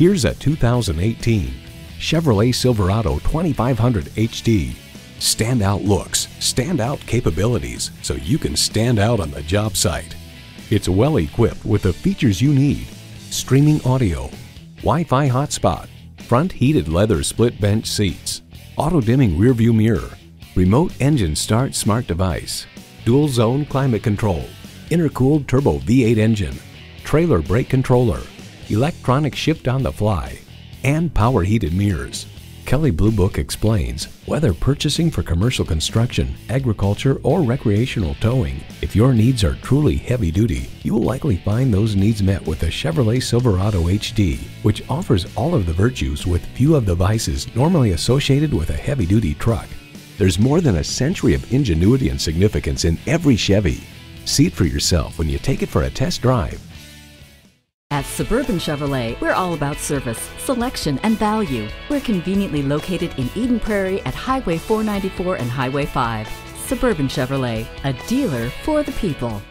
Here's a 2018 Chevrolet Silverado 2500 HD. Standout looks, standout capabilities, so you can stand out on the job site. It's well equipped with the features you need. Streaming audio, Wi-Fi hotspot, front heated leather split bench seats, auto dimming rearview mirror, remote engine start smart device, dual zone climate control, intercooled turbo V8 engine, trailer brake controller, electronic shift on the fly, and power heated mirrors. Kelley Blue Book explains whether purchasing for commercial construction, agriculture, or recreational towing, if your needs are truly heavy duty, you will likely find those needs met with the Chevrolet Silverado HD, which offers all of the virtues with few of the vices normally associated with a heavy duty truck. There's more than a century of ingenuity and significance in every Chevy. See it for yourself when you take it for a test drive. At Suburban Chevrolet, we're all about service, selection, and value. We're conveniently located in Eden Prairie at Highway 494 and Highway 5. Suburban Chevrolet, a dealer for the people.